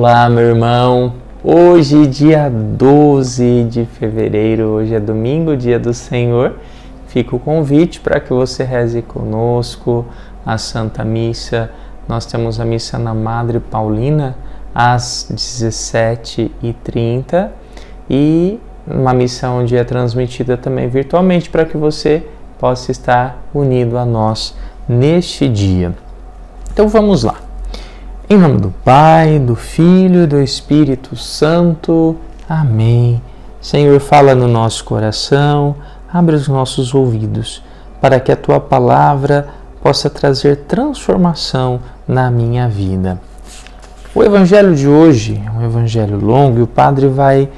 Olá, meu irmão. Hoje, dia 12 de fevereiro, hoje é domingo, dia do Senhor. Fica o convite para que você reze conosco a Santa Missa. Nós temos a missa na Madre Paulina às 17h30 e uma missa onde é transmitida também virtualmente para que você possa estar unido a nós neste dia. Então vamos lá. Em nome do Pai, do Filho e do Espírito Santo. Amém. Senhor, fala no nosso coração, abre os nossos ouvidos, para que a tua palavra possa trazer transformação na minha vida. O evangelho de hoje é um evangelho longo e o padre vai,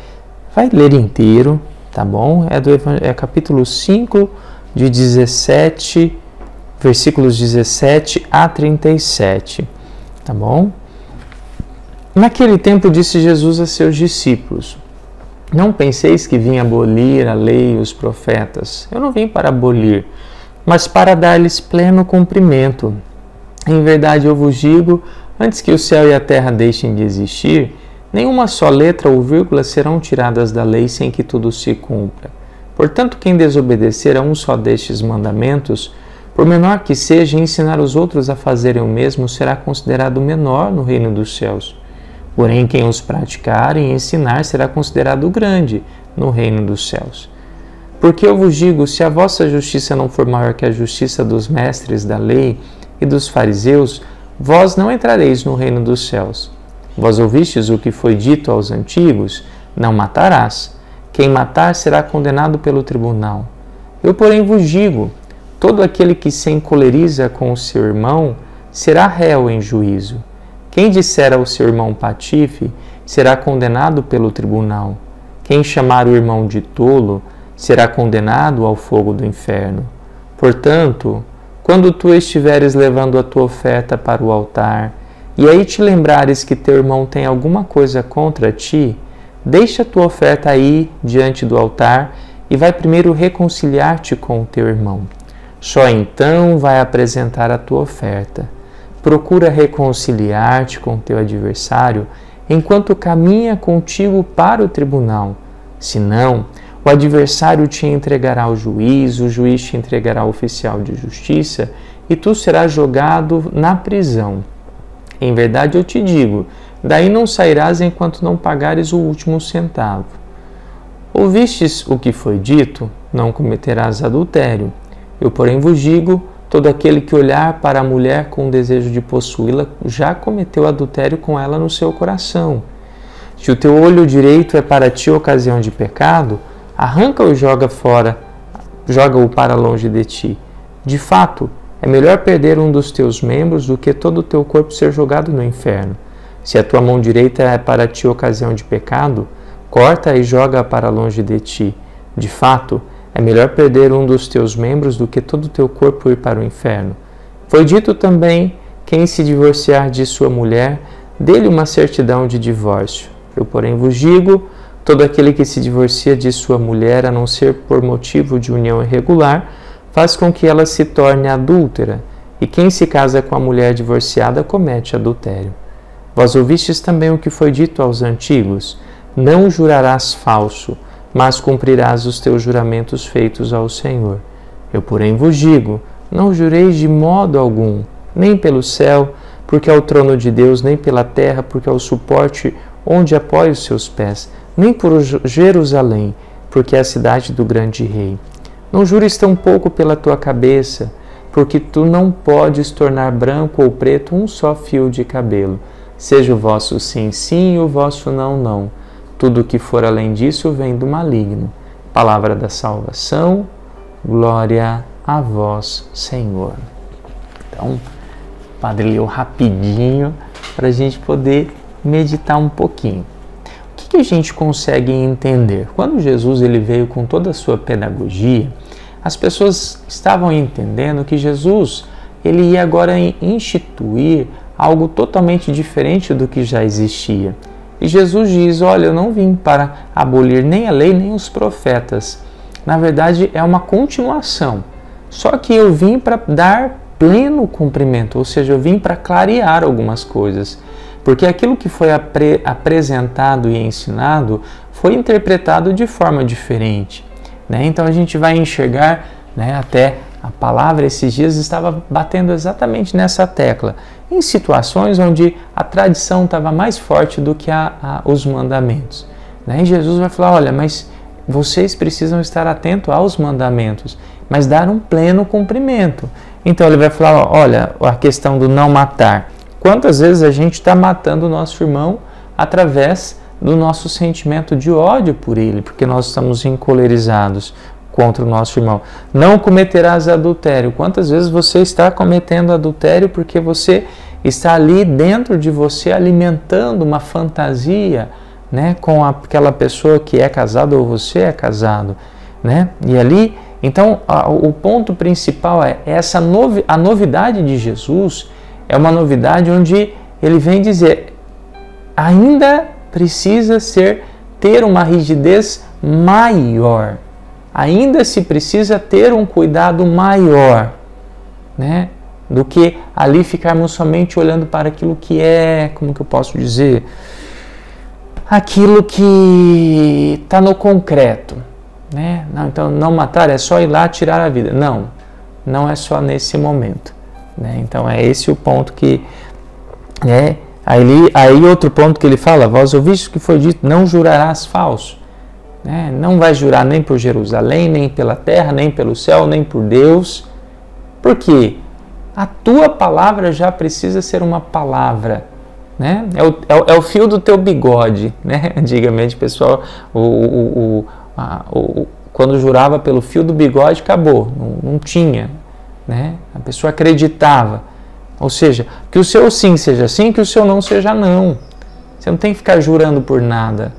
vai ler inteiro, tá bom? É do é capítulo 5, de 17, versículos 17 a 37 tá bom? Naquele tempo disse Jesus a seus discípulos: Não penseis que vim abolir a lei e os profetas. Eu não vim para abolir, mas para dar-lhes pleno cumprimento. Em verdade eu vos digo, antes que o céu e a terra deixem de existir, nenhuma só letra ou vírgula serão tiradas da lei sem que tudo se cumpra. Portanto, quem desobedecer a um só destes mandamentos, por menor que seja, ensinar os outros a fazerem o mesmo será considerado menor no reino dos céus. Porém, quem os praticar e ensinar será considerado grande no reino dos céus. Porque eu vos digo: se a vossa justiça não for maior que a justiça dos mestres da lei e dos fariseus, vós não entrareis no reino dos céus. Vós ouvistes o que foi dito aos antigos: Não matarás. Quem matar será condenado pelo tribunal. Eu, porém, vos digo: Todo aquele que se encoleriza com o seu irmão será réu em juízo. Quem disser ao seu irmão patife será condenado pelo tribunal. Quem chamar o irmão de tolo será condenado ao fogo do inferno. Portanto, quando tu estiveres levando a tua oferta para o altar, e aí te lembrares que teu irmão tem alguma coisa contra ti, deixa a tua oferta aí diante do altar e vai primeiro reconciliar-te com o teu irmão. Só então vai apresentar a tua oferta. Procura reconciliar-te com teu adversário enquanto caminha contigo para o tribunal. Senão, o adversário te entregará ao juiz, o juiz te entregará ao oficial de justiça e tu serás jogado na prisão. Em verdade eu te digo: daí não sairás enquanto não pagares o último centavo. Ouvistes o que foi dito? Não cometerás adultério. Eu, porém, vos digo: todo aquele que olhar para a mulher com o desejo de possuí-la já cometeu adultério com ela no seu coração. Se o teu olho direito é para ti ocasião de pecado, arranca-o e joga fora, joga-o para longe de ti. De fato, é melhor perder um dos teus membros do que todo o teu corpo ser jogado no inferno. Se a tua mão direita é para ti ocasião de pecado, corta e joga para longe de ti. De fato, é melhor perder um dos teus membros do que todo o teu corpo ir para o inferno. Foi dito também: quem se divorciar de sua mulher, dê-lhe uma certidão de divórcio. Eu, porém, vos digo: todo aquele que se divorcia de sua mulher, a não ser por motivo de união irregular, faz com que ela se torne adúltera, e quem se casa com a mulher divorciada comete adultério. Vós ouvistes também o que foi dito aos antigos: Não jurarás falso mas cumprirás os teus juramentos feitos ao Senhor. Eu, porém, vos digo: não jureis de modo algum, nem pelo céu, porque é o trono de Deus, nem pela terra, porque é o suporte onde apoia os seus pés, nem por Jerusalém, porque é a cidade do grande rei. Não jures tampouco pela tua cabeça, porque tu não podes tornar branco ou preto um só fio de cabelo. Seja o vosso sim, sim, e o vosso não, não tudo que for além disso vem do maligno. Palavra da salvação, glória a vós, Senhor. Então, o Padre leu rapidinho para a gente poder meditar um pouquinho. O que, que a gente consegue entender? Quando Jesus ele veio com toda a sua pedagogia, as pessoas estavam entendendo que Jesus ele ia agora instituir algo totalmente diferente do que já existia. E Jesus diz: Olha, eu não vim para abolir nem a lei nem os profetas. Na verdade, é uma continuação. Só que eu vim para dar pleno cumprimento, ou seja, eu vim para clarear algumas coisas. Porque aquilo que foi apre apresentado e ensinado foi interpretado de forma diferente. Né? Então a gente vai enxergar né, até a palavra esses dias estava batendo exatamente nessa tecla, em situações onde a tradição estava mais forte do que a, a, os mandamentos. Né? E Jesus vai falar: olha, mas vocês precisam estar atentos aos mandamentos, mas dar um pleno cumprimento. Então ele vai falar: olha, a questão do não matar. Quantas vezes a gente está matando o nosso irmão através do nosso sentimento de ódio por ele, porque nós estamos encolerizados contra o nosso irmão. Não cometerás adultério. Quantas vezes você está cometendo adultério porque você está ali dentro de você alimentando uma fantasia, né, com aquela pessoa que é casada ou você é casado, né? E ali, então, a, o ponto principal é essa novi, a novidade de Jesus é uma novidade onde ele vem dizer ainda precisa ser ter uma rigidez maior ainda se precisa ter um cuidado maior, né? Do que ali ficarmos somente olhando para aquilo que é, como que eu posso dizer, aquilo que está no concreto, né? Não, então não matar é só ir lá tirar a vida. Não, não é só nesse momento, né? Então é esse o ponto que, né? Aí, aí outro ponto que ele fala, vós ouvistes que foi dito, não jurarás falso. Né? Não vai jurar nem por Jerusalém, nem pela terra, nem pelo céu, nem por Deus. Por quê? A tua palavra já precisa ser uma palavra. Né? É, o, é, é o fio do teu bigode. Né? Antigamente, pessoal, o, o, a, o, quando jurava pelo fio do bigode, acabou. Não, não tinha. Né? A pessoa acreditava. Ou seja, que o seu sim seja sim, que o seu não seja não. Você não tem que ficar jurando por nada.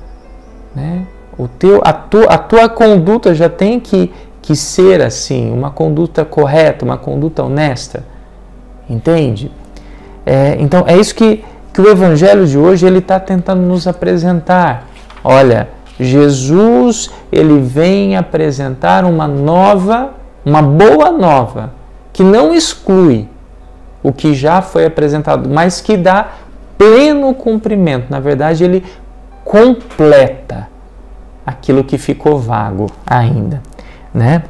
Né? O teu, a, tua, a tua conduta já tem que, que ser assim, uma conduta correta, uma conduta honesta. Entende? É, então é isso que, que o Evangelho de hoje ele está tentando nos apresentar. Olha, Jesus ele vem apresentar uma nova, uma boa nova, que não exclui o que já foi apresentado, mas que dá pleno cumprimento. Na verdade, ele completa aquilo que ficou vago ainda, né?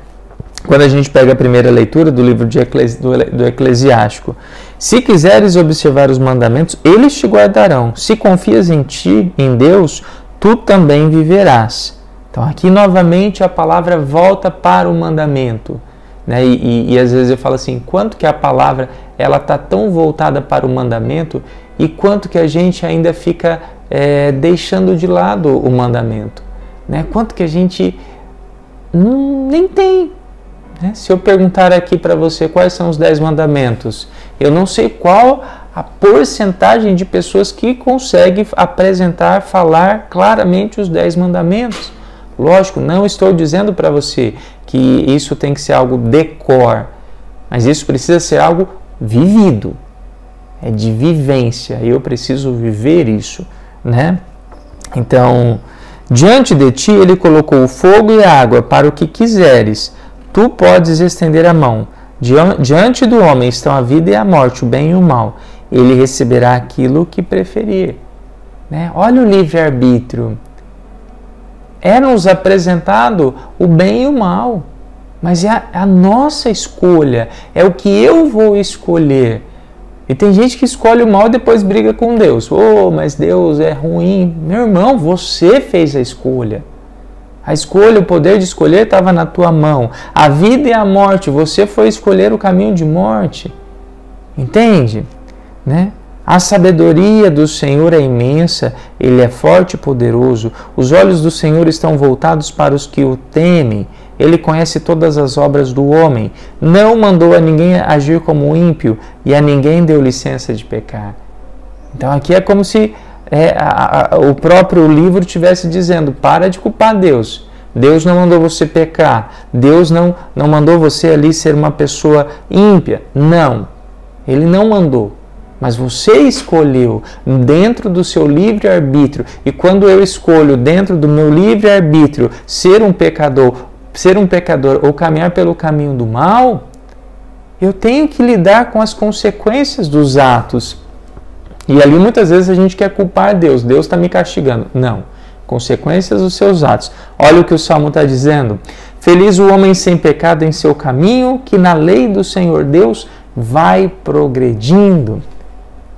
Quando a gente pega a primeira leitura do livro Eclesi do, do Eclesiástico, se quiseres observar os mandamentos, eles te guardarão. Se confias em ti, em Deus, tu também viverás. Então aqui novamente a palavra volta para o mandamento. Né? E, e, e, às vezes eu falo assim, quanto que a palavra ela está tão voltada para o mandamento e quanto que a gente ainda fica é, deixando de lado o mandamento. Né? Quanto que a gente nem tem. Né? Se eu perguntar aqui para você quais são os dez mandamentos, eu não sei qual a porcentagem de pessoas que consegue apresentar, falar claramente os dez mandamentos. Lógico, não estou dizendo para você que isso tem que ser algo decor, mas isso precisa ser algo vivido. É de vivência. Eu preciso viver isso, né? Então, Diante de ti ele colocou o fogo e a água para o que quiseres. Tu podes estender a mão. Diante do homem estão a vida e a morte, o bem e o mal. Ele receberá aquilo que preferir. Né? Olha o livre-arbítrio. É-nos apresentado o bem e o mal, mas é a, a nossa escolha, é o que eu vou escolher. E tem gente que escolhe o mal e depois briga com Deus. Oh, mas Deus é ruim. Meu irmão, você fez a escolha. A escolha, o poder de escolher estava na tua mão. A vida e a morte, você foi escolher o caminho de morte. Entende? Né? A sabedoria do Senhor é imensa, ele é forte e poderoso. Os olhos do Senhor estão voltados para os que o temem ele conhece todas as obras do homem. Não mandou a ninguém agir como ímpio e a ninguém deu licença de pecar. Então aqui é como se é, a, a, o próprio livro estivesse dizendo: para de culpar Deus. Deus não mandou você pecar. Deus não, não mandou você ali ser uma pessoa ímpia. Não. Ele não mandou. Mas você escolheu dentro do seu livre-arbítrio. E quando eu escolho dentro do meu livre-arbítrio ser um pecador ser um pecador ou caminhar pelo caminho do mal, eu tenho que lidar com as consequências dos atos. E ali muitas vezes a gente quer culpar Deus, Deus está me castigando. Não. Consequências dos seus atos. Olha o que o Salmo está dizendo. Feliz o homem sem pecado em seu caminho, que na lei do Senhor Deus vai progredindo.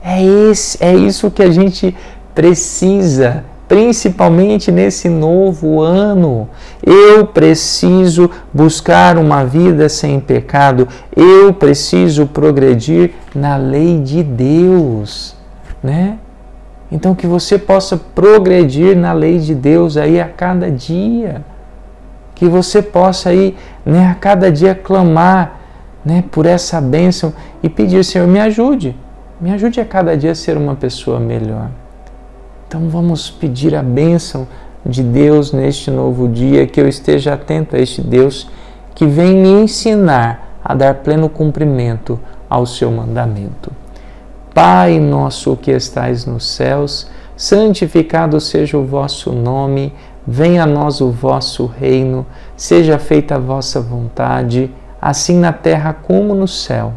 É, esse, é isso que a gente precisa principalmente nesse novo ano. Eu preciso buscar uma vida sem pecado, eu preciso progredir na lei de Deus, né? Então que você possa progredir na lei de Deus aí a cada dia. Que você possa aí, né, a cada dia clamar, né, por essa bênção e pedir, Senhor, me ajude. Me ajude a cada dia a ser uma pessoa melhor. Então vamos pedir a bênção de Deus neste novo dia, que eu esteja atento a este Deus que vem me ensinar a dar pleno cumprimento ao seu mandamento. Pai nosso que estais nos céus, santificado seja o vosso nome, venha a nós o vosso reino, seja feita a vossa vontade, assim na terra como no céu.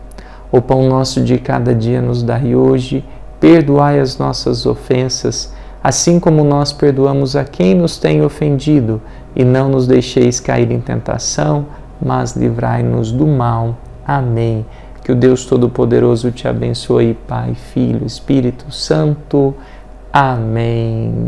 O pão nosso de cada dia nos dai hoje, perdoai as nossas ofensas, assim como nós perdoamos a quem nos tem ofendido, e não nos deixeis cair em tentação, mas livrai-nos do mal. Amém. Que o Deus Todo-Poderoso te abençoe, Pai, Filho, Espírito Santo. Amém.